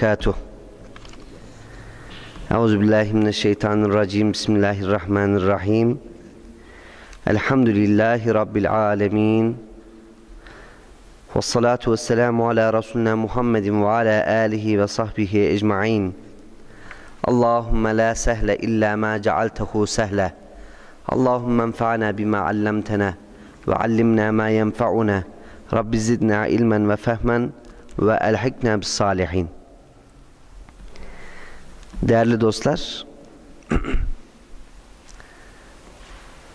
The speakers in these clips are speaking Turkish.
وبركاته أعوذ بالله من الشيطان الرجيم بسم الله الرحمن الرحيم الحمد لله رب العالمين والصلاة والسلام على رسولنا محمد وعلى آله وصحبه أجمعين اللهم لا سهل إلا ما جعلته سهلا اللهم انفعنا بما علمتنا وعلمنا ما ينفعنا رب زدنا علما وفهما وألحقنا بالصالحين Değerli dostlar,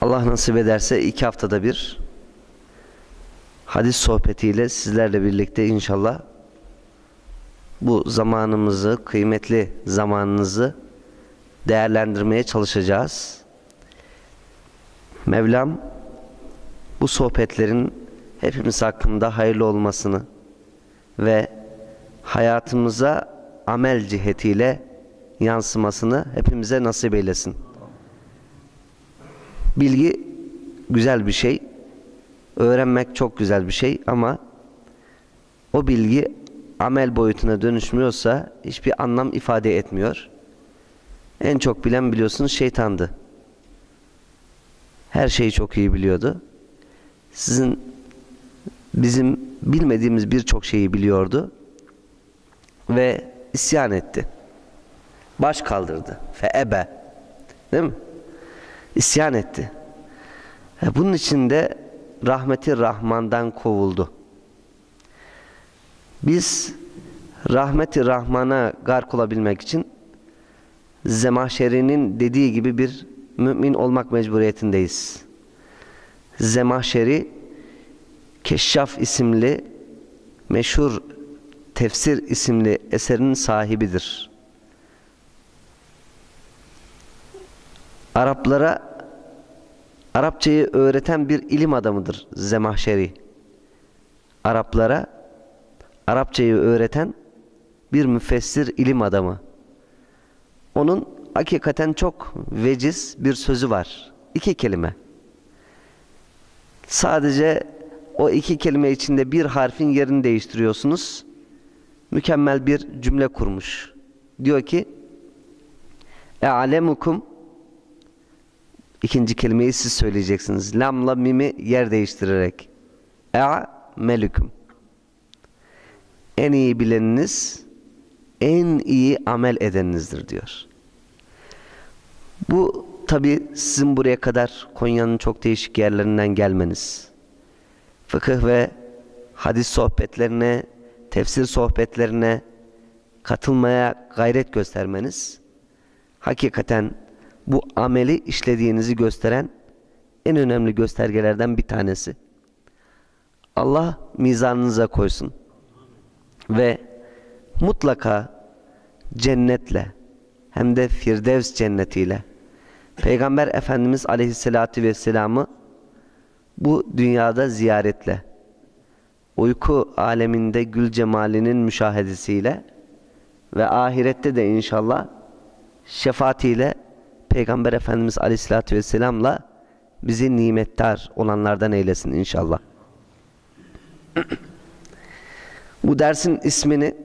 Allah nasip ederse iki haftada bir hadis sohbetiyle sizlerle birlikte inşallah bu zamanımızı, kıymetli zamanınızı değerlendirmeye çalışacağız. Mevlam bu sohbetlerin hepimiz hakkında hayırlı olmasını ve hayatımıza amel cihetiyle yansımasını hepimize nasip eylesin. Bilgi güzel bir şey. Öğrenmek çok güzel bir şey ama o bilgi amel boyutuna dönüşmüyorsa hiçbir anlam ifade etmiyor. En çok bilen biliyorsunuz şeytandı. Her şeyi çok iyi biliyordu. Sizin bizim bilmediğimiz birçok şeyi biliyordu ve isyan etti baş kaldırdı. Fe ebe. Değil mi? İsyan etti. Bunun için de rahmeti Rahman'dan kovuldu. Biz rahmeti Rahman'a gark olabilmek için Zemahşeri'nin dediği gibi bir mümin olmak mecburiyetindeyiz. Zemahşeri Keşşaf isimli meşhur tefsir isimli eserinin sahibidir. Araplara Arapçayı öğreten bir ilim adamıdır Zemahşeri. Araplara Arapçayı öğreten bir müfessir ilim adamı. Onun hakikaten çok veciz bir sözü var. İki kelime. Sadece o iki kelime içinde bir harfin yerini değiştiriyorsunuz. Mükemmel bir cümle kurmuş. Diyor ki E'alemukum İkinci kelimeyi siz söyleyeceksiniz. Lamla mimi yer değiştirerek. E'a melüküm. En iyi bileniniz, en iyi amel edeninizdir diyor. Bu tabi sizin buraya kadar Konya'nın çok değişik yerlerinden gelmeniz. Fıkıh ve hadis sohbetlerine, tefsir sohbetlerine katılmaya gayret göstermeniz hakikaten bu ameli işlediğinizi gösteren en önemli göstergelerden bir tanesi. Allah mizanınıza koysun. Ve mutlaka cennetle hem de Firdevs cennetiyle Peygamber Efendimiz Aleyhisselatü Vesselam'ı bu dünyada ziyaretle uyku aleminde gül cemalinin müşahedesiyle ve ahirette de inşallah şefaatiyle Peygamber Efendimiz Aleyhisselatü Vesselam'la bizi nimettar olanlardan eylesin inşallah. Bu dersin ismini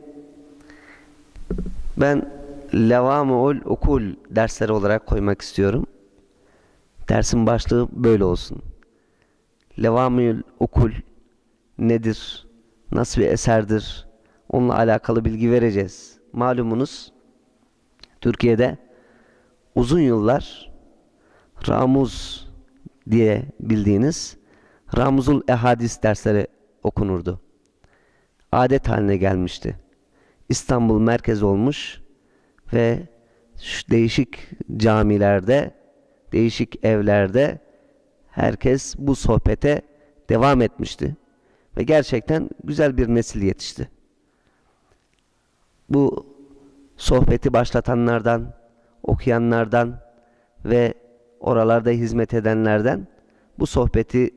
ben Levamul Okul dersleri olarak koymak istiyorum. Dersin başlığı böyle olsun. Levamul Okul nedir? Nasıl bir eserdir? Onunla alakalı bilgi vereceğiz. Malumunuz Türkiye'de uzun yıllar Ramuz diye bildiğiniz Ramuzul Ehadis dersleri okunurdu. Adet haline gelmişti. İstanbul merkez olmuş ve değişik camilerde, değişik evlerde herkes bu sohbete devam etmişti. Ve gerçekten güzel bir nesil yetişti. Bu sohbeti başlatanlardan, okuyanlardan ve oralarda hizmet edenlerden bu sohbeti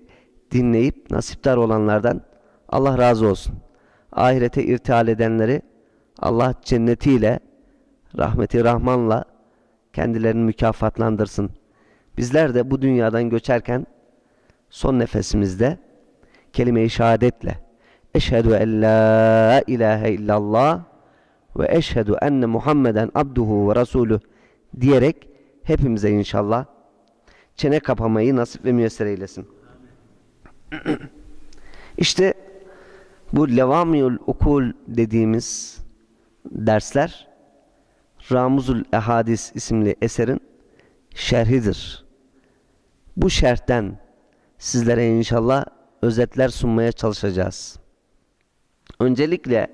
dinleyip nasiptar olanlardan Allah razı olsun. Ahirete irtihal edenleri Allah cennetiyle rahmeti rahmanla kendilerini mükafatlandırsın. Bizler de bu dünyadan göçerken son nefesimizde kelime-i şehadetle Eşhedü en la ilahe illallah ve eşhedü enne Muhammeden abduhu ve rasuluh diyerek hepimize inşallah çene kapamayı nasip ve müyesser eylesin. İşte bu Levamiul Ukul dediğimiz dersler Ramuzul Ehadis isimli eserin şerhidir. Bu şerhten sizlere inşallah özetler sunmaya çalışacağız. Öncelikle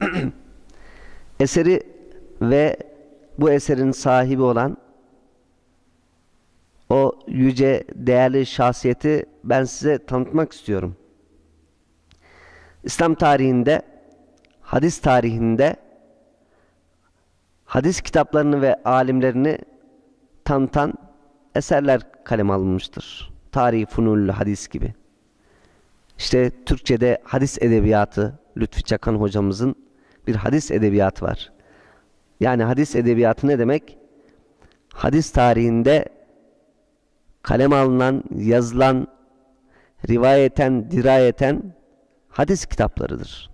eseri ve bu eserin sahibi olan o yüce değerli şahsiyeti ben size tanıtmak istiyorum. İslam tarihinde, hadis tarihinde hadis kitaplarını ve alimlerini tanıtan eserler kalem alınmıştır. Tarih Funul Hadis gibi. İşte Türkçe'de hadis edebiyatı Lütfi Çakan hocamızın bir hadis edebiyatı var. Yani hadis edebiyatı ne demek? Hadis tarihinde kalem alınan, yazılan, rivayeten, dirayeten hadis kitaplarıdır.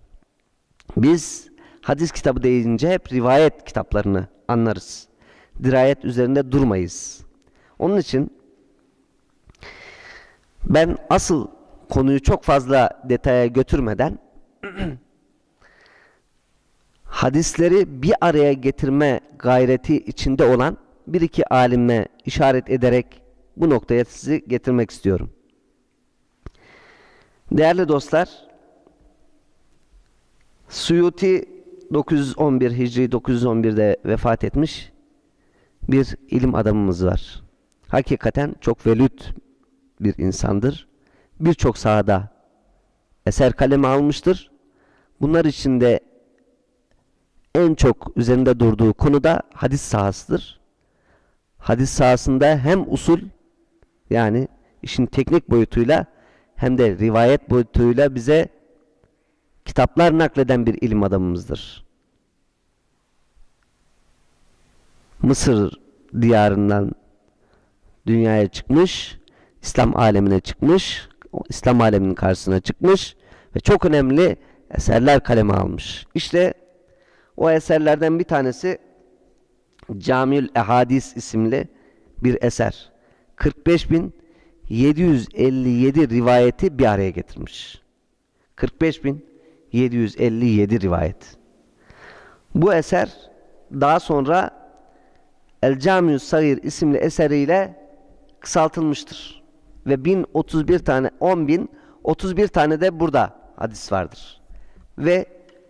Biz hadis kitabı deyince hep rivayet kitaplarını anlarız. Dirayet üzerinde durmayız. Onun için ben asıl konuyu çok fazla detaya götürmeden hadisleri bir araya getirme gayreti içinde olan bir iki alime işaret ederek bu noktaya sizi getirmek istiyorum. Değerli dostlar, Suyuti 911 Hicri 911'de vefat etmiş bir ilim adamımız var. Hakikaten çok velüt bir insandır. Birçok sahada eser kalemi almıştır. Bunlar içinde en çok üzerinde durduğu konu da hadis sahasıdır. Hadis sahasında hem usul yani işin teknik boyutuyla hem de rivayet boyutuyla bize kitaplar nakleden bir ilim adamımızdır. Mısır diyarından dünyaya çıkmış, İslam alemine çıkmış, İslam aleminin karşısına çıkmış ve çok önemli eserler kaleme almış. İşte o eserlerden bir tanesi Camiül Ehadis isimli bir eser. 45.757 rivayeti bir araya getirmiş. 45.757 rivayet. Bu eser daha sonra El Camiü Sagir isimli eseriyle kısaltılmıştır. Ve 1031 tane 10.031 tane de burada hadis vardır. Ve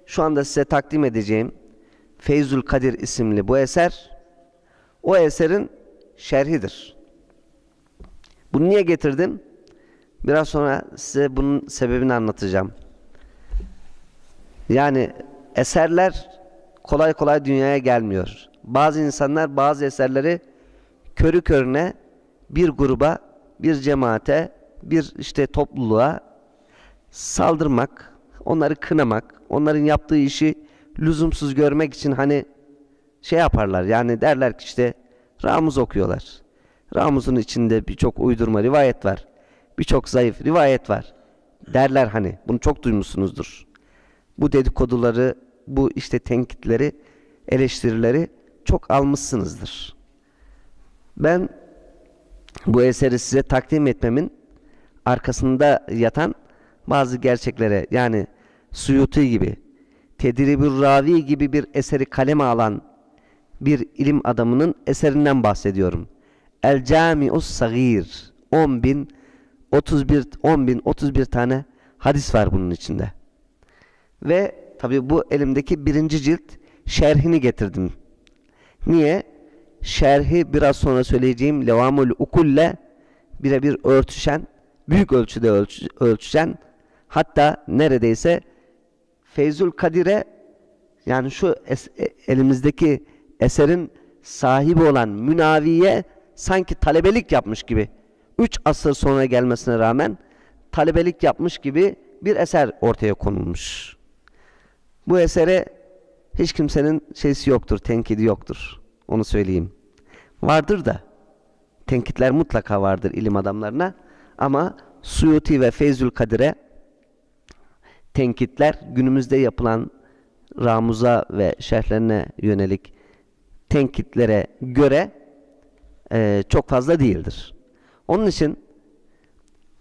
şu anda size takdim edeceğim Feyzül Kadir isimli bu eser o eserin şerhidir. Bunu niye getirdim? Biraz sonra size bunun sebebini anlatacağım. Yani eserler kolay kolay dünyaya gelmiyor. Bazı insanlar bazı eserleri körü körüne bir gruba, bir cemaate, bir işte topluluğa saldırmak, onları kınamak, onların yaptığı işi lüzumsuz görmek için hani şey yaparlar. Yani derler ki işte Ramuz okuyorlar. Ramuz'un içinde birçok uydurma rivayet var. Birçok zayıf rivayet var. Derler hani. Bunu çok duymuşsunuzdur. Bu dedikoduları, bu işte tenkitleri, eleştirileri çok almışsınızdır. Ben bu eseri size takdim etmemin arkasında yatan bazı gerçeklere yani Suyuti gibi, Tedribül Ravi gibi bir eseri kaleme alan bir ilim adamının eserinden bahsediyorum. El Camius Sagir 10 bin 31 10 bin 31 tane hadis var bunun içinde. Ve tabi bu elimdeki birinci cilt şerhini getirdim. Niye? Şerhi biraz sonra söyleyeceğim Levamul Ukulle birebir örtüşen, büyük ölçüde ölç ölçüşen hatta neredeyse Feyzul Kadir'e yani şu es e, elimizdeki eserin sahibi olan Münavi'ye sanki talebelik yapmış gibi 3 asır sonra gelmesine rağmen talebelik yapmış gibi bir eser ortaya konulmuş. Bu esere hiç kimsenin şeysi yoktur, tenkidi yoktur. Onu söyleyeyim. Vardır da tenkitler mutlaka vardır ilim adamlarına ama Suyuti ve Feyzül Kadir'e tenkitler günümüzde yapılan Ramuz'a ve şerhlerine yönelik tenkitlere göre e, çok fazla değildir. Onun için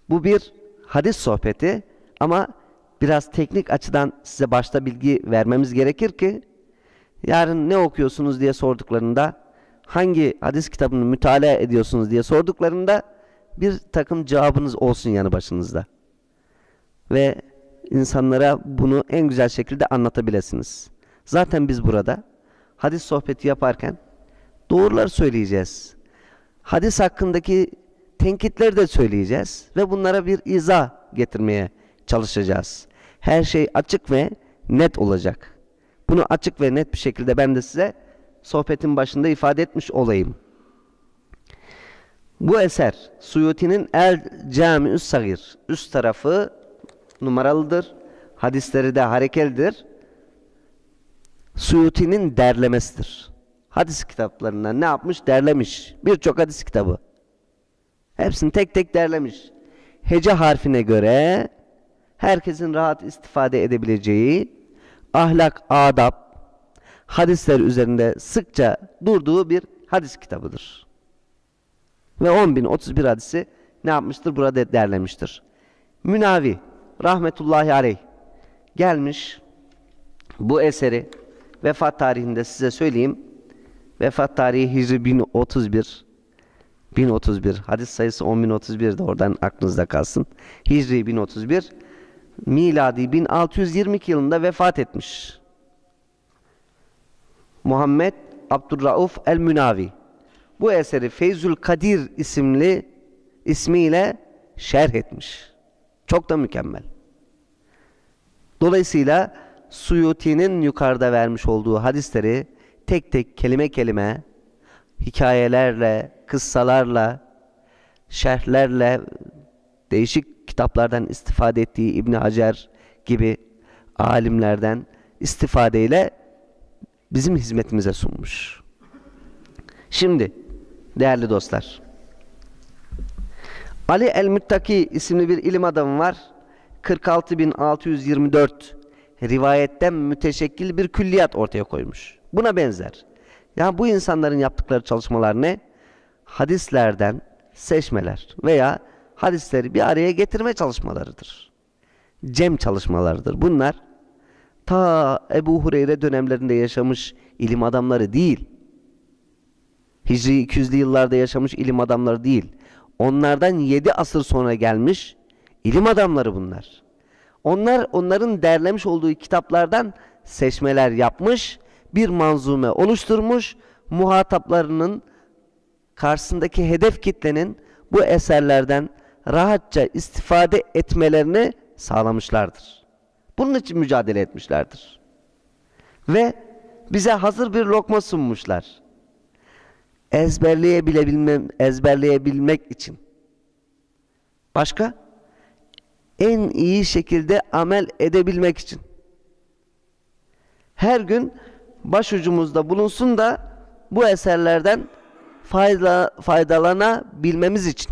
bu bir hadis sohbeti ama biraz teknik açıdan size başta bilgi vermemiz gerekir ki yarın ne okuyorsunuz diye sorduklarında hangi hadis kitabını mütalaa ediyorsunuz diye sorduklarında bir takım cevabınız olsun yanı başınızda. Ve insanlara bunu en güzel şekilde anlatabilirsiniz. Zaten biz burada hadis sohbeti yaparken doğruları söyleyeceğiz. Hadis hakkındaki tenkitleri de söyleyeceğiz ve bunlara bir izah getirmeye çalışacağız. Her şey açık ve net olacak. Bunu açık ve net bir şekilde ben de size sohbetin başında ifade etmiş olayım. Bu eser Suyuti'nin El Camiü's Sagir üst tarafı numaralıdır. Hadisleri de harekelidir. Suyuti'nin derlemesidir. Hadis kitaplarından ne yapmış? Derlemiş. Birçok hadis kitabı. Hepsini tek tek derlemiş. Hece harfine göre herkesin rahat istifade edebileceği ahlak, adab, hadisler üzerinde sıkça durduğu bir hadis kitabıdır. Ve 10.031 hadisi ne yapmıştır? Burada derlemiştir. Münavi rahmetullahi aleyh gelmiş bu eseri vefat tarihinde size söyleyeyim. Vefat tarihi Hicri 1031 1031 hadis sayısı 10.031 de oradan aklınızda kalsın. Hicri 1031 miladi 1622 yılında vefat etmiş. Muhammed Abdurrauf el-Münavi bu eseri Feyzül Kadir isimli ismiyle şerh etmiş. Çok da mükemmel. Dolayısıyla Suyuti'nin yukarıda vermiş olduğu hadisleri tek tek kelime kelime hikayelerle, kıssalarla, şerhlerle değişik kitaplardan istifade ettiği İbn Hacer gibi alimlerden istifadeyle bizim hizmetimize sunmuş. Şimdi değerli dostlar Ali el-Müttaki isimli bir ilim adamı var. 46624 rivayetten müteşekkil bir külliyat ortaya koymuş. Buna benzer. Yani bu insanların yaptıkları çalışmalar ne? Hadislerden seçmeler veya hadisleri bir araya getirme çalışmalarıdır. Cem çalışmalarıdır. Bunlar ta Ebu Hureyre dönemlerinde yaşamış ilim adamları değil. Hicri 200'lü yıllarda yaşamış ilim adamları değil. Onlardan 7 asır sonra gelmiş ilim adamları bunlar. Onlar onların derlemiş olduğu kitaplardan seçmeler yapmış, bir manzume oluşturmuş, muhataplarının karşısındaki hedef kitlenin bu eserlerden rahatça istifade etmelerini sağlamışlardır. Bunun için mücadele etmişlerdir. Ve bize hazır bir lokma sunmuşlar. Ezberleyebilmem, ezberleyebilmek için. Başka? En iyi şekilde amel edebilmek için. Her gün başucumuzda bulunsun da bu eserlerden fayda, faydalanabilmemiz için.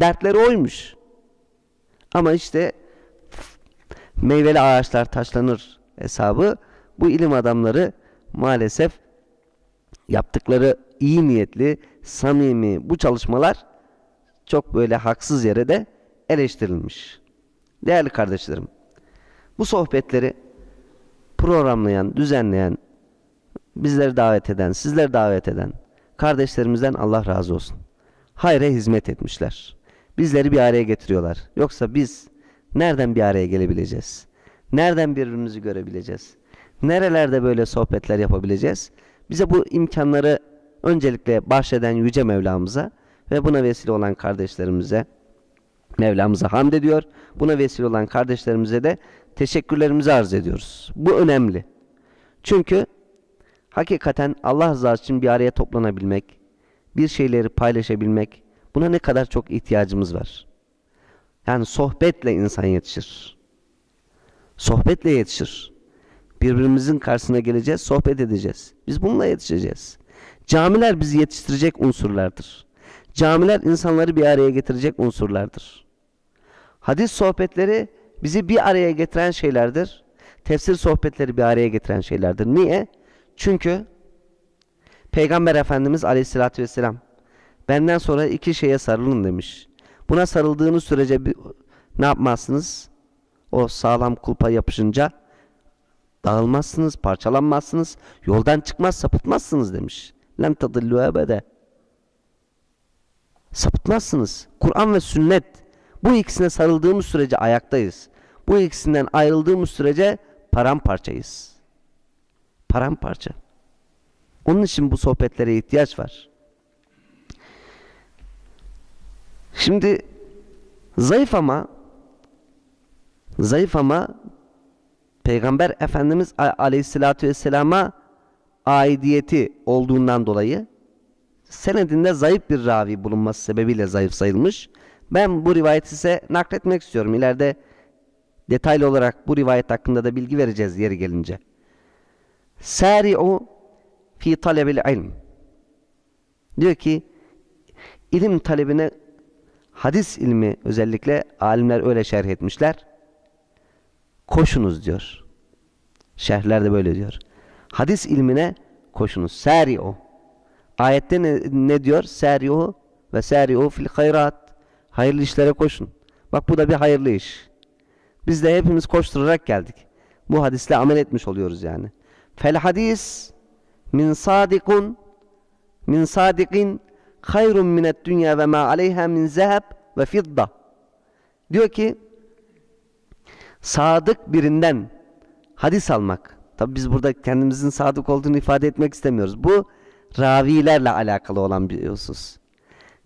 Dertleri oymuş. Ama işte meyveli ağaçlar taşlanır hesabı bu ilim adamları maalesef yaptıkları iyi niyetli, samimi bu çalışmalar çok böyle haksız yere de eleştirilmiş. Değerli kardeşlerim, bu sohbetleri programlayan, düzenleyen, bizleri davet eden, sizleri davet eden kardeşlerimizden Allah razı olsun. Hayra hizmet etmişler. Bizleri bir araya getiriyorlar. Yoksa biz nereden bir araya gelebileceğiz? Nereden birbirimizi görebileceğiz? Nerelerde böyle sohbetler yapabileceğiz? Bize bu imkanları öncelikle bahşeden Yüce Mevlamıza ve buna vesile olan kardeşlerimize Mevlamıza hamd ediyor. Buna vesile olan kardeşlerimize de teşekkürlerimizi arz ediyoruz. Bu önemli. Çünkü hakikaten Allah rızası için bir araya toplanabilmek, bir şeyleri paylaşabilmek, buna ne kadar çok ihtiyacımız var. Yani sohbetle insan yetişir. Sohbetle yetişir. Birbirimizin karşısına geleceğiz, sohbet edeceğiz. Biz bununla yetişeceğiz. Camiler bizi yetiştirecek unsurlardır. Camiler insanları bir araya getirecek unsurlardır. Hadis sohbetleri bizi bir araya getiren şeylerdir. tefsir sohbetleri bir araya getiren şeylerdir. Niye? Çünkü Peygamber Efendimiz Aleyhisselatü Vesselam benden sonra iki şeye sarılın demiş. Buna sarıldığınız sürece bir, ne yapmazsınız? O sağlam kulpa yapışınca dağılmazsınız, parçalanmazsınız, yoldan çıkmaz, sapıtmazsınız demiş. Lem tadillu ebede. Sapıtmazsınız. Kur'an ve sünnet bu ikisine sarıldığımız sürece ayaktayız. Bu ikisinden ayrıldığımız sürece paramparçayız. Paramparça. Onun için bu sohbetlere ihtiyaç var. Şimdi zayıf ama zayıf ama Peygamber Efendimiz Aleyhisselatü Vesselam'a aidiyeti olduğundan dolayı senedinde zayıf bir ravi bulunması sebebiyle zayıf sayılmış. Ben bu rivayeti size nakletmek istiyorum. İleride detaylı olarak bu rivayet hakkında da bilgi vereceğiz yeri gelince. Sari'u fi talebil ilm. Diyor ki ilim talebine hadis ilmi özellikle alimler öyle şerh etmişler. Koşunuz diyor. Şerhlerde böyle diyor. Hadis ilmine koşunuz. Sari'u. Ayette ne, ne diyor? Sari'u ve sari'u fil hayrat. Hayırlı işlere koşun. Bak bu da bir hayırlı iş. Biz de hepimiz koşturarak geldik. Bu hadisle amel etmiş oluyoruz yani. Fel hadis min sadikun min sadikin hayrun minet dünya ve ma aleyha min zeheb ve fidda. Diyor ki sadık birinden hadis almak. Tabi biz burada kendimizin sadık olduğunu ifade etmek istemiyoruz. Bu ravilerle alakalı olan bir husus.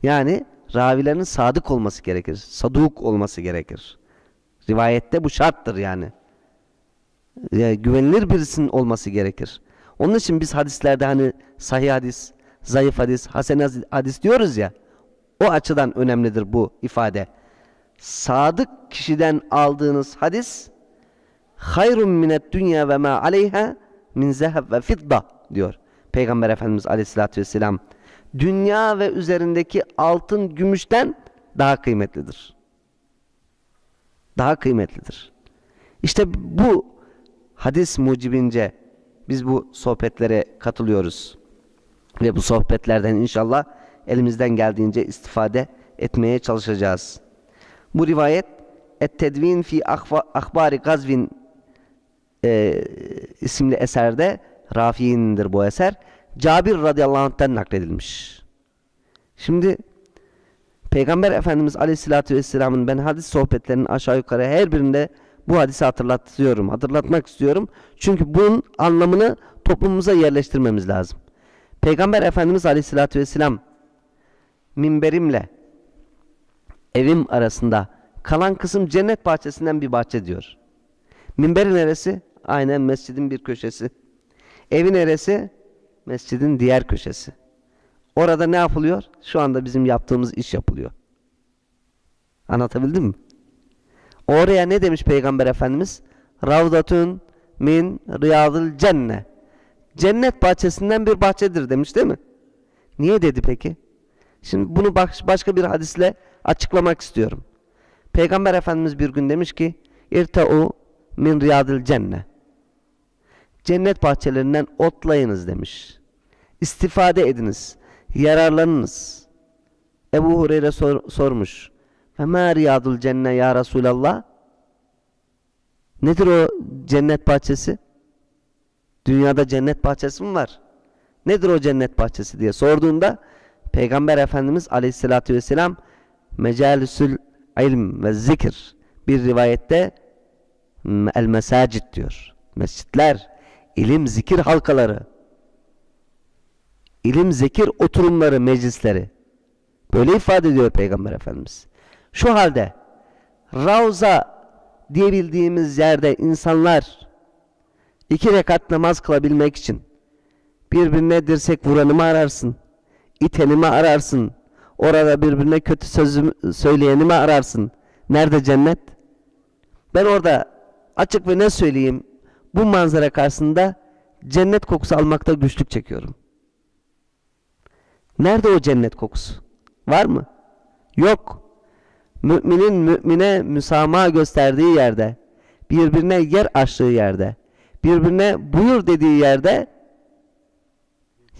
Yani ravilerin sadık olması gerekir. Saduk olması gerekir. Rivayette bu şarttır yani. yani güvenilir birisinin olması gerekir. Onun için biz hadislerde hani sahih hadis, zayıf hadis, hasen hadis diyoruz ya. O açıdan önemlidir bu ifade. Sadık kişiden aldığınız hadis hayrun minet dünya ve ma aleyha min zeheb ve fidda diyor. Peygamber Efendimiz Aleyhisselatü Vesselam dünya ve üzerindeki altın gümüşten daha kıymetlidir. Daha kıymetlidir. İşte bu hadis mucibince biz bu sohbetlere katılıyoruz. Ve bu sohbetlerden inşallah elimizden geldiğince istifade etmeye çalışacağız. Bu rivayet Et-Tedvin fi Akbari Gazvin e, isimli eserde Rafi'indir bu eser. Cabir radıyallahu anh'ten nakledilmiş. Şimdi Peygamber Efendimiz Aleyhisselatü Vesselam'ın ben hadis sohbetlerinin aşağı yukarı her birinde bu hadisi hatırlatıyorum, hatırlatmak istiyorum. Çünkü bunun anlamını toplumumuza yerleştirmemiz lazım. Peygamber Efendimiz Aleyhisselatü Vesselam minberimle evim arasında kalan kısım cennet bahçesinden bir bahçe diyor. Minberi neresi? Aynen mescidin bir köşesi. Evi neresi? Mescidin diğer köşesi. Orada ne yapılıyor? Şu anda bizim yaptığımız iş yapılıyor. Anlatabildim mi? Oraya ne demiş Peygamber Efendimiz? Ravdatun min riyadıl cenne. Cennet bahçesinden bir bahçedir demiş değil mi? Niye dedi peki? Şimdi bunu başka bir hadisle açıklamak istiyorum. Peygamber Efendimiz bir gün demiş ki İrta'u min riyadil cenne. Cennet bahçelerinden otlayınız demiş. İstifade ediniz. Yararlanınız. Ebu Hureyre sor, sormuş. Ve ma riyadul cenne ya Resulallah? Nedir o cennet bahçesi? Dünyada cennet bahçesi mi var? Nedir o cennet bahçesi diye sorduğunda Peygamber Efendimiz Aleyhisselatü Vesselam mecalisül ilm ve zikir bir rivayette el mesacit diyor. Mescitler, ilim, zikir halkaları, ilim, zikir oturumları, meclisleri. Böyle ifade ediyor Peygamber Efendimiz. Şu halde Ravza diyebildiğimiz yerde insanlar iki rekat namaz kılabilmek için birbirine dirsek vuranı mı ararsın? İteni mi ararsın? Orada birbirine kötü sözü söyleyeni mi ararsın? Nerede cennet? Ben orada açık ve ne söyleyeyim? Bu manzara karşısında cennet kokusu almakta güçlük çekiyorum. Nerede o cennet kokusu? Var mı? Yok. Müminin mümine müsamaha gösterdiği yerde, birbirine yer açtığı yerde, birbirine buyur dediği yerde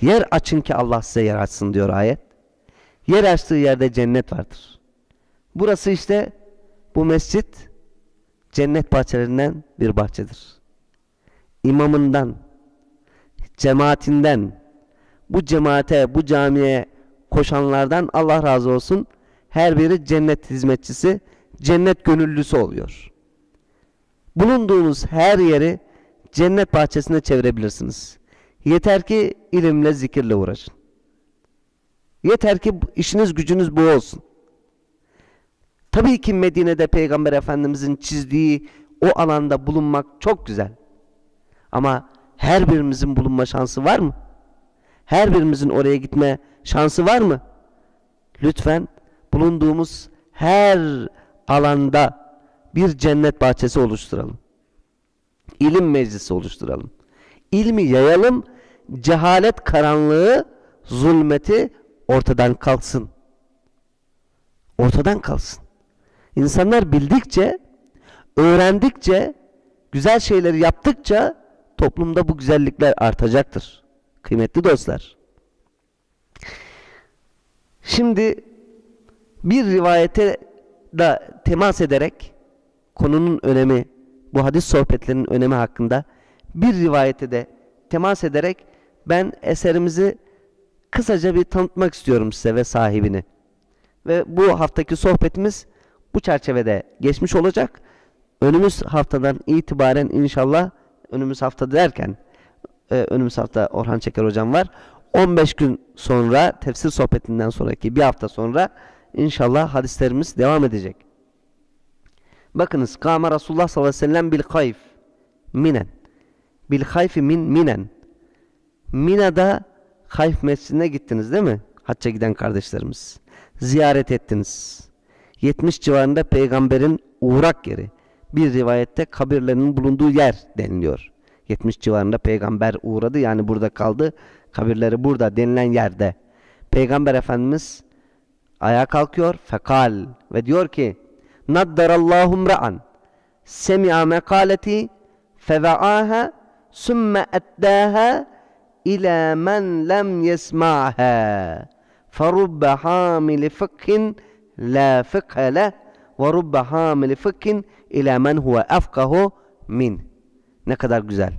yer açın ki Allah size yer açsın diyor ayet. Yer açtığı yerde cennet vardır. Burası işte bu mescit cennet bahçelerinden bir bahçedir. İmamından, cemaatinden, bu cemaate, bu camiye koşanlardan Allah razı olsun. Her biri cennet hizmetçisi, cennet gönüllüsü oluyor. Bulunduğunuz her yeri cennet bahçesine çevirebilirsiniz. Yeter ki ilimle, zikirle uğraşın. Yeter ki işiniz gücünüz bu olsun. Tabii ki Medine'de Peygamber Efendimizin çizdiği o alanda bulunmak çok güzel. Ama her birimizin bulunma şansı var mı? Her birimizin oraya gitme şansı var mı? Lütfen bulunduğumuz her alanda bir cennet bahçesi oluşturalım. İlim meclisi oluşturalım. İlmi yayalım, cehalet karanlığı, zulmeti ortadan kalksın. Ortadan kalsın. İnsanlar bildikçe, öğrendikçe, güzel şeyleri yaptıkça toplumda bu güzellikler artacaktır. Kıymetli dostlar. Şimdi bir rivayete da temas ederek konunun önemi, bu hadis sohbetlerinin önemi hakkında bir rivayete de temas ederek ben eserimizi kısaca bir tanıtmak istiyorum size ve sahibini. Ve bu haftaki sohbetimiz bu çerçevede geçmiş olacak. Önümüz haftadan itibaren inşallah önümüz hafta derken e, önümüz hafta Orhan Çeker hocam var. 15 gün sonra tefsir sohbetinden sonraki bir hafta sonra inşallah hadislerimiz devam edecek. Bakınız kâme Resulullah sallallahu aleyhi ve sellem bil kayf minen bil kayfi min minen Mina'da Kayf Mescidine gittiniz değil mi? Hacca giden kardeşlerimiz. Ziyaret ettiniz. 70 civarında peygamberin uğrak yeri. Bir rivayette kabirlerinin bulunduğu yer deniliyor. 70 civarında peygamber uğradı yani burada kaldı. Kabirleri burada denilen yerde. Peygamber Efendimiz ayağa kalkıyor fekal ve diyor ki Naddarallahu mra'an semi'a mekaleti feve'aha sümme eddâha ila men lem yesma'ha فرب حامل فقه لا فقه له ورب حامل فقه ila men huve efkahu min. Ne kadar güzel.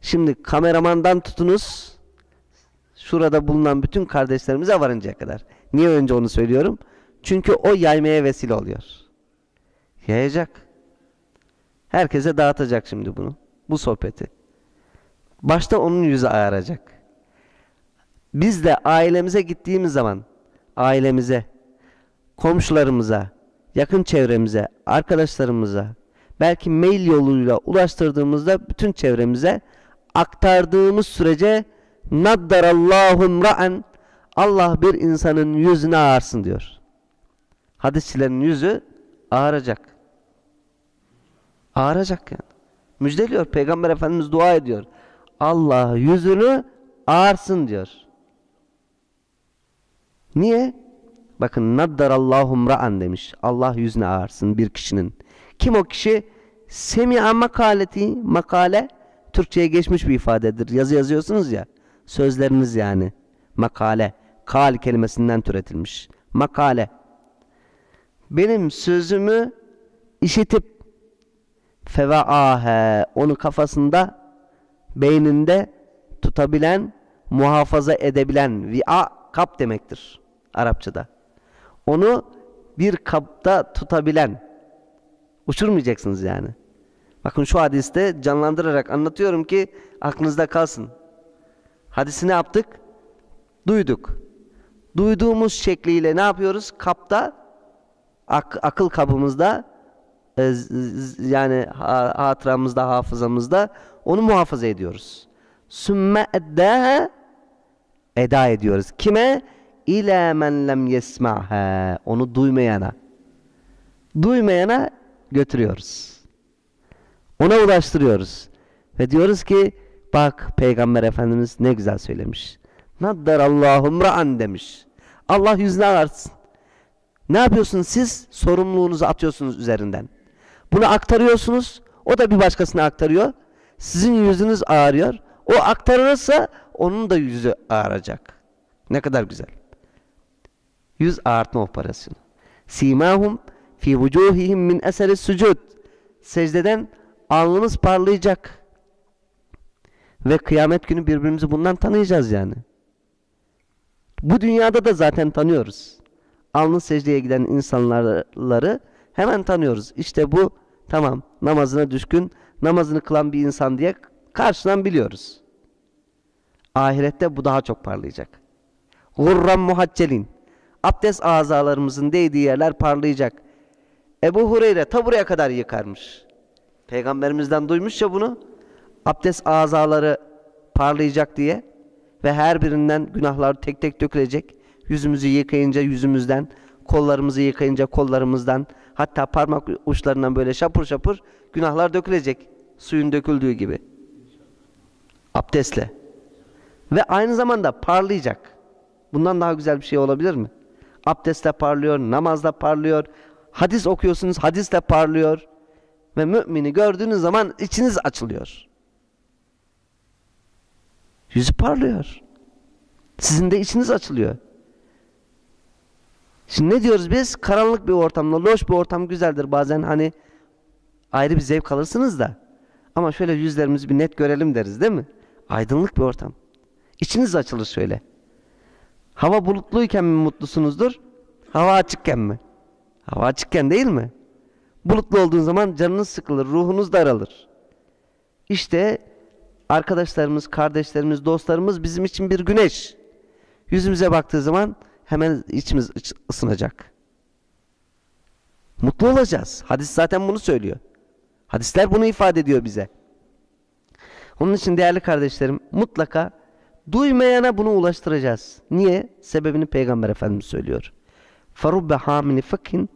Şimdi kameramandan tutunuz şurada bulunan bütün kardeşlerimize varıncaya kadar. Niye önce onu söylüyorum? Çünkü o yaymaya vesile oluyor. Yayacak. Herkese dağıtacak şimdi bunu. Bu sohbeti. Başta onun yüzü ayaracak. Biz de ailemize gittiğimiz zaman ailemize, komşularımıza, yakın çevremize, arkadaşlarımıza, belki mail yoluyla ulaştırdığımızda bütün çevremize aktardığımız sürece naddarallahu ra'en Allah bir insanın yüzünü ağarsın diyor. Hadisçilerin yüzü ağaracak. Ağaracak yani. Müjdeliyor. Peygamber Efendimiz dua ediyor. Allah yüzünü ağarsın diyor. Niye? Bakın naddarallahu ra'an demiş. Allah yüzüne ağarsın bir kişinin. Kim o kişi? Semi'a makaleti. Makale Türkçe'ye geçmiş bir ifadedir. Yazı yazıyorsunuz ya. Sözleriniz yani. Makale. Kal kelimesinden türetilmiş. Makale. Benim sözümü işitip feveahe onu kafasında beyninde tutabilen muhafaza edebilen vi'a kap demektir Arapçada. Onu bir kapta tutabilen uçurmayacaksınız yani. Bakın şu hadiste canlandırarak anlatıyorum ki aklınızda kalsın. Hadisi ne yaptık? Duyduk. Duyduğumuz şekliyle ne yapıyoruz? Kapta ak akıl kabımızda e, yani hatıramızda, hafızamızda onu muhafaza ediyoruz. Sümme eddaha eda ediyoruz. Kime? İlâ men lem yesma'ha. Onu duymayana. Duymayana götürüyoruz. Ona ulaştırıyoruz. Ve diyoruz ki bak Peygamber Efendimiz ne güzel söylemiş. Naddar Allahum ra'an demiş. Allah yüzüne ağarsın. Ne yapıyorsunuz siz? Sorumluluğunuzu atıyorsunuz üzerinden. Bunu aktarıyorsunuz. O da bir başkasına aktarıyor. Sizin yüzünüz ağrıyor. O aktarırsa onun da yüzü ağrıyacak. Ne kadar güzel. Yüz ağartma operasyonu. Simahum fi vucuhihim min eseri sucud. Secdeden alnımız parlayacak. Ve kıyamet günü birbirimizi bundan tanıyacağız yani. Bu dünyada da zaten tanıyoruz. Alnı secdeye giden insanları hemen tanıyoruz. İşte bu tamam namazına düşkün, namazını kılan bir insan diye karşıdan biliyoruz. Ahirette bu daha çok parlayacak. Gurran muhaccelin. Abdest azalarımızın değdiği yerler parlayacak. Ebu Hureyre ta buraya kadar yıkarmış. Peygamberimizden duymuş ya bunu. Abdest azaları parlayacak diye ve her birinden günahlar tek tek dökülecek. Yüzümüzü yıkayınca yüzümüzden, kollarımızı yıkayınca kollarımızdan, hatta parmak uçlarından böyle şapur şapur günahlar dökülecek. Suyun döküldüğü gibi. Abdestle. Ve aynı zamanda parlayacak. Bundan daha güzel bir şey olabilir mi? Abdestle parlıyor, namazla parlıyor. Hadis okuyorsunuz, hadisle parlıyor. Ve mümini gördüğünüz zaman içiniz açılıyor. Yüzü parlıyor. Sizin de içiniz açılıyor. Şimdi ne diyoruz biz? Karanlık bir ortamda, loş bir ortam güzeldir. Bazen hani ayrı bir zevk alırsınız da. Ama şöyle yüzlerimizi bir net görelim deriz değil mi? Aydınlık bir ortam. İçiniz açılır şöyle. Hava bulutluyken mi mutlusunuzdur? Hava açıkken mi? Hava açıkken değil mi? Bulutlu olduğun zaman canınız sıkılır, ruhunuz daralır. İşte arkadaşlarımız, kardeşlerimiz, dostlarımız bizim için bir güneş. Yüzümüze baktığı zaman hemen içimiz ısınacak. Mutlu olacağız. Hadis zaten bunu söylüyor. Hadisler bunu ifade ediyor bize. Onun için değerli kardeşlerim mutlaka duymayana bunu ulaştıracağız. Niye? Sebebini Peygamber Efendimiz söylüyor. Farubbe hamini fıkhin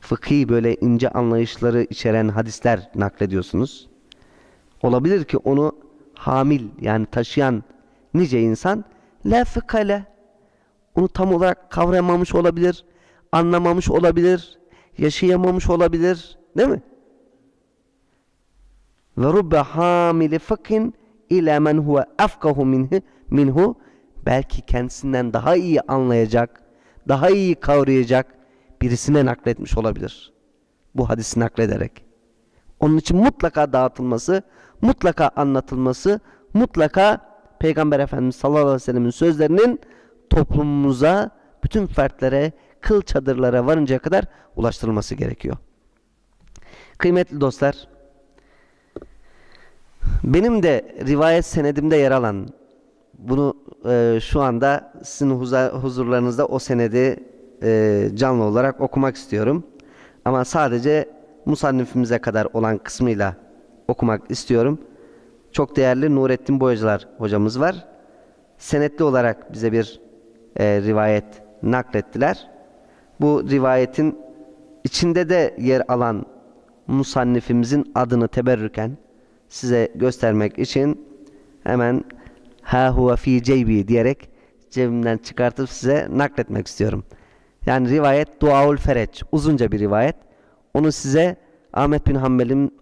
fıkhi böyle ince anlayışları içeren hadisler naklediyorsunuz. Olabilir ki onu hamil yani taşıyan nice insan la fıkale onu tam olarak kavramamış olabilir, anlamamış olabilir, yaşayamamış olabilir. Değil mi? Ve rubbe hamili fıkhin ila men huve afkahu minhu, minhu belki kendisinden daha iyi anlayacak, daha iyi kavrayacak birisine nakletmiş olabilir. Bu hadisi naklederek. Onun için mutlaka dağıtılması, mutlaka anlatılması, mutlaka Peygamber Efendimiz sallallahu aleyhi ve sellemin sözlerinin toplumumuza, bütün fertlere, kıl çadırlara varıncaya kadar ulaştırılması gerekiyor. Kıymetli dostlar, benim de rivayet senedimde yer alan, bunu e, şu anda sizin huzurlarınızda o senedi e, canlı olarak okumak istiyorum. Ama sadece musannifimize kadar olan kısmıyla okumak istiyorum. Çok değerli Nurettin Boyacılar hocamız var. Senetli olarak bize bir e, rivayet naklettiler. Bu rivayetin içinde de yer alan musannifimizin adını teberrüken size göstermek için hemen ha huve fi ceybi diyerek cebimden çıkartıp size nakletmek istiyorum. Yani rivayet Duaul Fereç uzunca bir rivayet. Onu size Ahmet bin Hanbel'in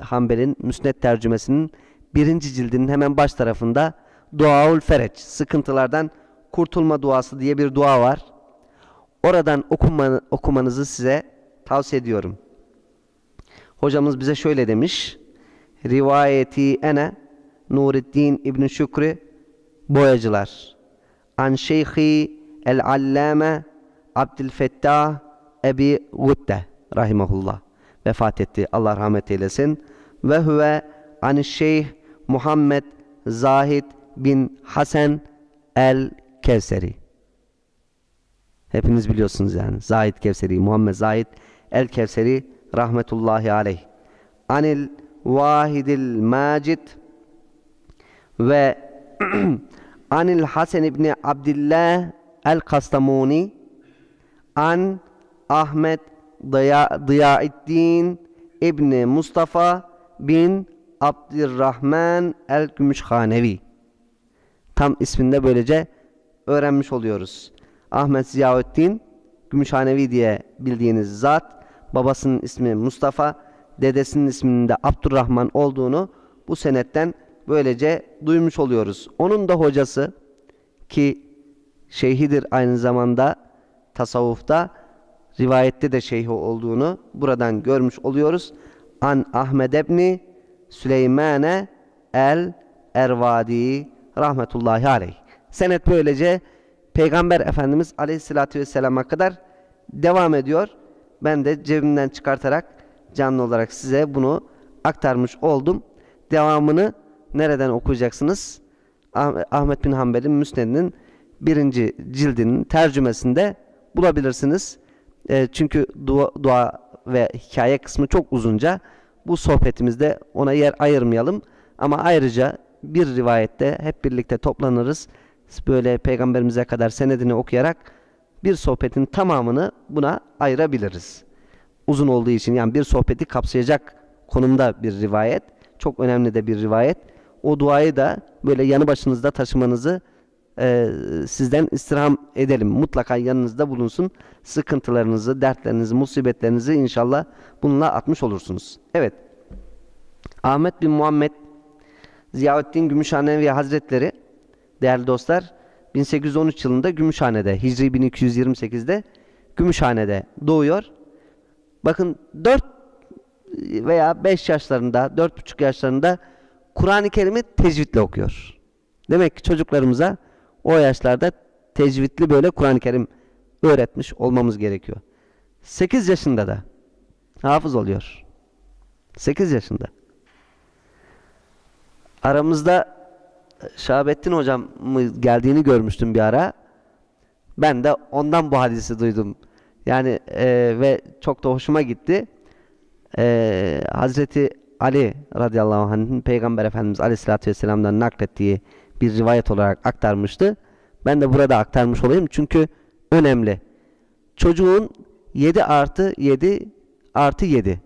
Hanbel'in Müsned tercümesinin birinci cildinin hemen baş tarafında Duaul Fereç sıkıntılardan kurtulma duası diye bir dua var. Oradan okuma, okumanızı size tavsiye ediyorum. Hocamız bize şöyle demiş. Rivayeti ene Nureddin İbn Şükrü Boyacılar. An Şeyhi El-Allame Abdülfettah Ebi Gudde rahimahullah vefat etti. Allah rahmet eylesin. Ve huve an Şeyh Muhammed Zahid bin Hasan el Kevseri. Hepiniz biliyorsunuz yani. Zahid Kevseri, Muhammed Zahid el Kevseri rahmetullahi aleyh. Anil Vahidil Macid ve Anil Hasan İbni Abdillah el Kastamuni an Ahmet Diyaeddin İbni Mustafa bin Abdurrahman el-Gümüşhanevi. Tam isminde böylece öğrenmiş oluyoruz. Ahmet Ziyaüddin Gümüşhanevi diye bildiğiniz zat. Babasının ismi Mustafa. dedesinin isminin de Abdurrahman olduğunu bu senetten böylece duymuş oluyoruz. Onun da hocası ki şeyhidir aynı zamanda tasavvufta rivayette de şeyhi olduğunu buradan görmüş oluyoruz. An Ahmed ebni Süleymane el Ervadi rahmetullahi aleyh. Senet böylece Peygamber Efendimiz aleyhissalatü vesselama kadar devam ediyor. Ben de cebimden çıkartarak canlı olarak size bunu aktarmış oldum. Devamını nereden okuyacaksınız? Ah- Ahmet bin Hanbel'in Müsned'inin birinci cildinin tercümesinde bulabilirsiniz. E, çünkü dua, dua ve hikaye kısmı çok uzunca. Bu sohbetimizde ona yer ayırmayalım. Ama ayrıca bir rivayette hep birlikte toplanırız. Böyle peygamberimize kadar senedini okuyarak bir sohbetin tamamını buna ayırabiliriz. Uzun olduğu için yani bir sohbeti kapsayacak konumda bir rivayet. Çok önemli de bir rivayet. O duayı da böyle yanı başınızda taşımanızı e, sizden istirham edelim. Mutlaka yanınızda bulunsun. Sıkıntılarınızı, dertlerinizi, musibetlerinizi inşallah bununla atmış olursunuz. Evet. Ahmet bin Muhammed Ziyaüddin Gümüşhanevi Hazretleri değerli dostlar 1813 yılında Gümüşhane'de Hicri 1228'de Gümüşhane'de doğuyor. Bakın 4 veya 5 yaşlarında 4,5 yaşlarında Kur'an-ı Kerim'i tecvidle okuyor. Demek ki çocuklarımıza o yaşlarda tecvidli böyle Kur'an-ı Kerim öğretmiş olmamız gerekiyor. 8 yaşında da hafız oluyor. 8 yaşında. Aramızda Şahabettin hocam mı geldiğini görmüştüm bir ara. Ben de ondan bu hadisi duydum. Yani e, ve çok da hoşuma gitti. E, Hazreti Ali radıyallahu anh'ın Peygamber Efendimiz aleyhissalatü vesselam'dan naklettiği bir rivayet olarak aktarmıştı. Ben de burada aktarmış olayım çünkü önemli. Çocuğun 7 artı 7 artı 7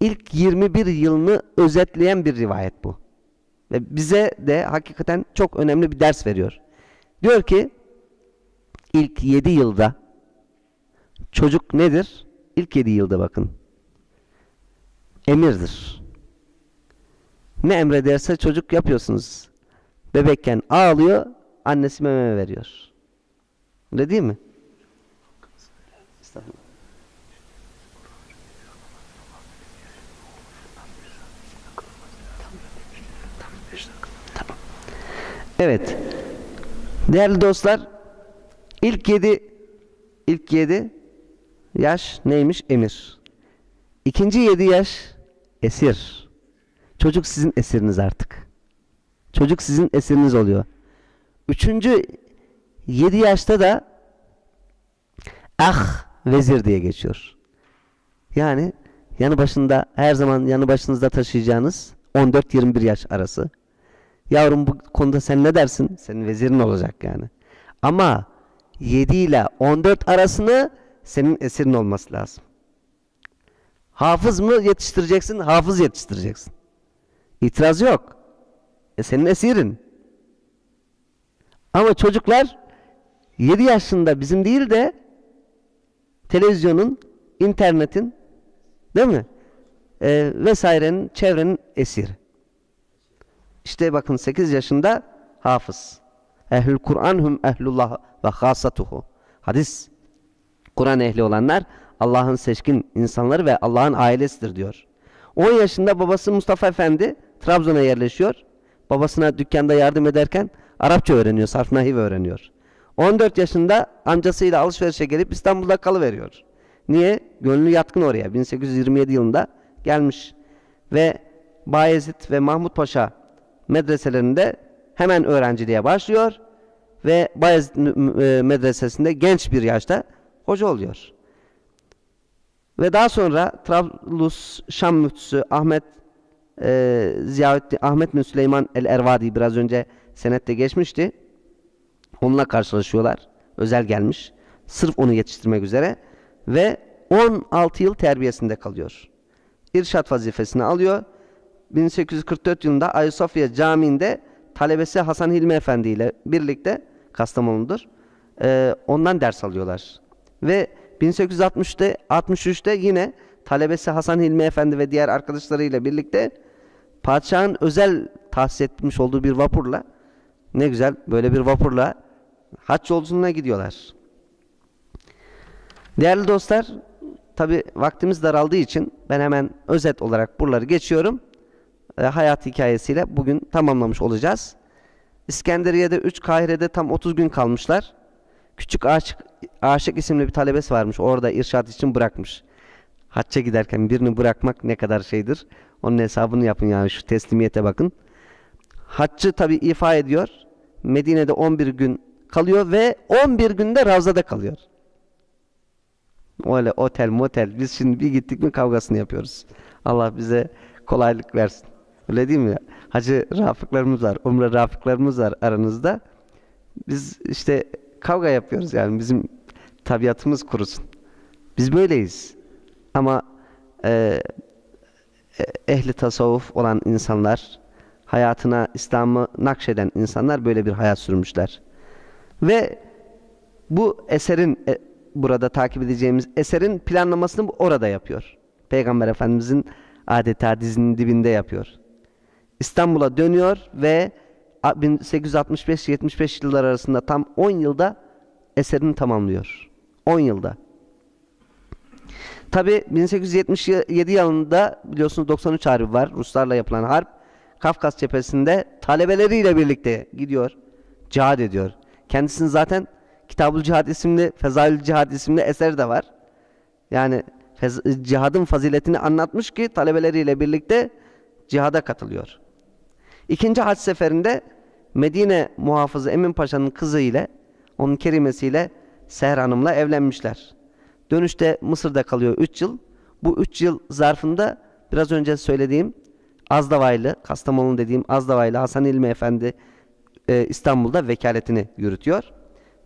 ilk 21 yılını özetleyen bir rivayet bu. Ve bize de hakikaten çok önemli bir ders veriyor. Diyor ki ilk 7 yılda çocuk nedir? İlk 7 yılda bakın. Emirdir. Ne emrederse çocuk yapıyorsunuz. Bebekken ağlıyor, annesi meme veriyor. Öyle değil mi? Estağfurullah. Evet. Değerli dostlar, ilk yedi ilk yedi yaş neymiş? Emir. İkinci yedi yaş esir. Çocuk sizin esiriniz artık. Çocuk sizin esiriniz oluyor. Üçüncü yedi yaşta da ah vezir diye geçiyor. Yani yanı başında her zaman yanı başınızda taşıyacağınız 14-21 yaş arası. Yavrum bu konuda sen ne dersin? Senin vezirin olacak yani. Ama 7 ile 14 arasını senin esirin olması lazım. Hafız mı yetiştireceksin? Hafız yetiştireceksin. İtiraz yok. E senin esirin. Ama çocuklar 7 yaşında bizim değil de televizyonun, internetin değil mi? E, vesairenin, çevrenin esiri. İşte bakın 8 yaşında hafız. Ehlül Kur'an hum ehlullah ve hasatuhu. Hadis. Kur'an ehli olanlar Allah'ın seçkin insanları ve Allah'ın ailesidir diyor. 10 yaşında babası Mustafa Efendi Trabzon'a yerleşiyor. Babasına dükkanda yardım ederken Arapça öğreniyor, sarf nahiv öğreniyor. 14 yaşında amcasıyla alışverişe gelip İstanbul'da kalıveriyor. Niye? Gönlü yatkın oraya. 1827 yılında gelmiş. Ve Bayezid ve Mahmut Paşa medreselerinde hemen öğrenciliğe başlıyor ve Bayezid medresesinde genç bir yaşta hoca oluyor. Ve daha sonra Trablus Şam müftüsü Ahmet e, Ziyaüddin Ahmet bin Süleyman el-Ervadi biraz önce senette geçmişti. Onunla karşılaşıyorlar. Özel gelmiş. Sırf onu yetiştirmek üzere ve 16 yıl terbiyesinde kalıyor. İrşat vazifesini alıyor 1844 yılında Ayasofya Camii'nde talebesi Hasan Hilmi Efendi ile birlikte Kastamonu'dur. Ee, ondan ders alıyorlar. Ve 1860'te 63'te yine talebesi Hasan Hilmi Efendi ve diğer arkadaşlarıyla birlikte padişahın özel tahsis etmiş olduğu bir vapurla ne güzel böyle bir vapurla haç yolculuğuna gidiyorlar. Değerli dostlar, tabi vaktimiz daraldığı için ben hemen özet olarak buraları geçiyorum. E, hayat hikayesiyle bugün tamamlamış olacağız. İskenderiye'de 3, Kahire'de tam 30 gün kalmışlar. Küçük Aşık, Aşık isimli bir talebesi varmış. Orada irşat için bırakmış. Hacca giderken birini bırakmak ne kadar şeydir. Onun hesabını yapın yani şu teslimiyete bakın. Haccı tabi ifa ediyor. Medine'de 11 gün kalıyor ve 11 günde Ravza'da kalıyor. Öyle otel motel biz şimdi bir gittik mi kavgasını yapıyoruz. Allah bize kolaylık versin. Öyle değil mi? Hacı rafıklarımız var, umre rafıklarımız var aranızda. Biz işte kavga yapıyoruz yani bizim tabiatımız kurusun. Biz böyleyiz. Ama e, e ehli tasavvuf olan insanlar, hayatına İslam'ı nakşeden insanlar böyle bir hayat sürmüşler. Ve bu eserin e, burada takip edeceğimiz eserin planlamasını orada yapıyor. Peygamber Efendimizin adeta dizinin dibinde yapıyor. İstanbul'a dönüyor ve 1865-75 yıllar arasında tam 10 yılda eserini tamamlıyor. 10 yılda. Tabi 1877 yılında biliyorsunuz 93 Harbi var. Ruslarla yapılan harp. Kafkas cephesinde talebeleriyle birlikte gidiyor. Cihad ediyor. Kendisinin zaten Kitabul Cihad isimli, Fezail Cihad isimli eser de var. Yani cihadın faziletini anlatmış ki talebeleriyle birlikte cihada katılıyor. İkinci hac seferinde Medine muhafızı Emin Paşa'nın kızı ile onun kerimesiyle Seher Hanım'la evlenmişler. Dönüşte Mısır'da kalıyor 3 yıl. Bu 3 yıl zarfında biraz önce söylediğim Azdavaylı, Kastamonu dediğim Azdavaylı Hasan İlmi Efendi e, İstanbul'da vekaletini yürütüyor.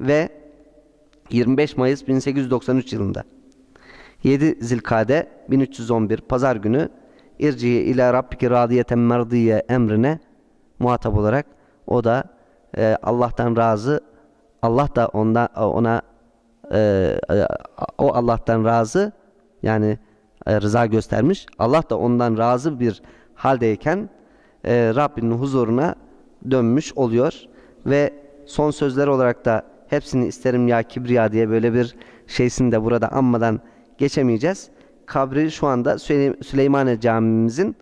Ve 25 Mayıs 1893 yılında 7 Zilkade 1311 Pazar günü İrciye ile Rabbiki radiyeten merdiye emrine muhatap olarak o da e, Allah'tan razı Allah da onda ona e, e, o Allah'tan razı yani e, rıza göstermiş. Allah da ondan razı bir haldeyken e, Rabbinin huzuruna dönmüş oluyor ve son sözler olarak da hepsini isterim ya kibriya diye böyle bir şeysini de burada anmadan geçemeyeceğiz. Kabri şu anda Süleymaniye camimizin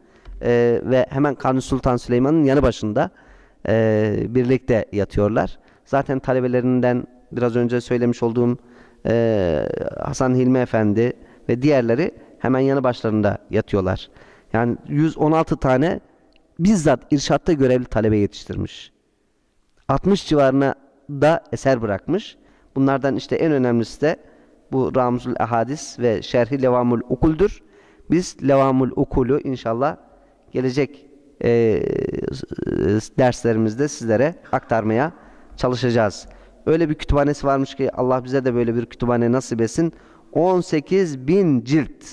e, ve hemen Kanuni Sultan Süleyman'ın yanı başında e, birlikte yatıyorlar. Zaten talebelerinden biraz önce söylemiş olduğum e, Hasan Hilmi Efendi ve diğerleri hemen yanı başlarında yatıyorlar. Yani 116 tane bizzat irşatta görevli talebe yetiştirmiş. 60 civarına da eser bırakmış. Bunlardan işte en önemlisi de bu Ramzul Ahadis ve Şerhi Levamul Ukul'dur. Biz Levamul Ukul'u inşallah gelecek e, derslerimizde sizlere aktarmaya çalışacağız. Öyle bir kütüphanesi varmış ki Allah bize de böyle bir kütüphane nasip etsin. 18 bin cilt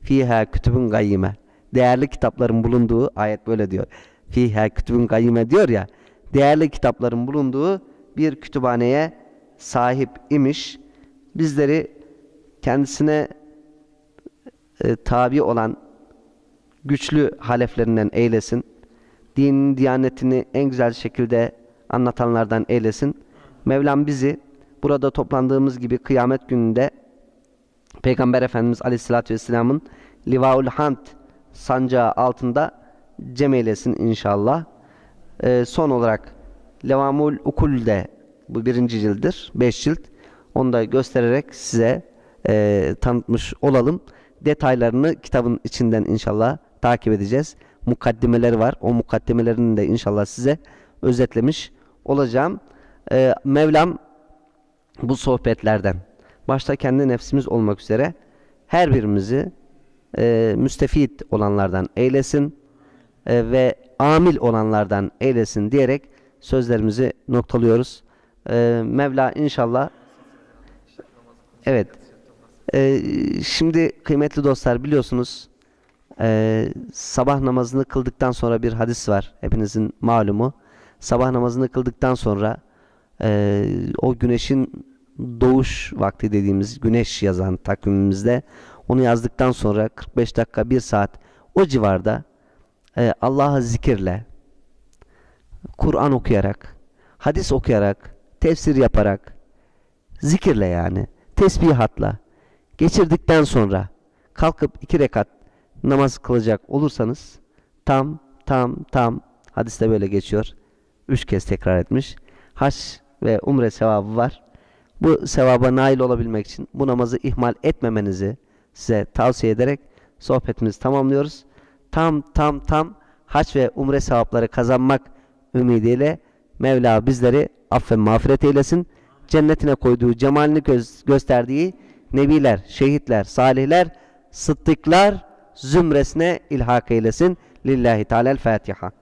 fiha kütübün gayyime. Değerli kitapların bulunduğu ayet böyle diyor. Fiha kütübün gayyime diyor ya. Değerli kitapların bulunduğu bir kütüphaneye sahip imiş. Bizleri kendisine e, tabi olan güçlü haleflerinden eylesin. Dinin, diyanetini en güzel şekilde anlatanlardan eylesin. Mevlam bizi burada toplandığımız gibi kıyamet gününde Peygamber Efendimiz Aleyhisselatü Vesselam'ın Livaul Hamd sancağı altında cem eylesin inşallah. Ee, son olarak Levamul Ukul de bu birinci cildir. Beş cilt. Onu da göstererek size e, tanıtmış olalım. Detaylarını kitabın içinden inşallah takip edeceğiz. Mukaddimeleri var. O mukaddimelerini de inşallah size özetlemiş olacağım. Ee, Mevlam bu sohbetlerden başta kendi nefsimiz olmak üzere her birimizi e, müstefit olanlardan eylesin e, ve amil olanlardan eylesin diyerek sözlerimizi noktalıyoruz. E, Mevla inşallah evet e, şimdi kıymetli dostlar biliyorsunuz e, sabah namazını kıldıktan sonra bir hadis var hepinizin malumu. Sabah namazını kıldıktan sonra e, o güneşin doğuş vakti dediğimiz güneş yazan takvimimizde onu yazdıktan sonra 45 dakika 1 saat o civarda e, Allah'ı zikirle Kur'an okuyarak hadis okuyarak tefsir yaparak zikirle yani tesbihatla geçirdikten sonra kalkıp iki rekat namaz kılacak olursanız tam tam tam hadiste böyle geçiyor. Üç kez tekrar etmiş. Hac ve umre sevabı var. Bu sevaba nail olabilmek için bu namazı ihmal etmemenizi size tavsiye ederek sohbetimizi tamamlıyoruz. Tam tam tam hac ve umre sevapları kazanmak ümidiyle Mevla bizleri aff ve mağfiret eylesin. Cennetine koyduğu cemalini göz gösterdiği nebiler, şehitler, salihler, sıddıklar zümresine ilhak eylesin. Lillahi Teala'l Fatiha.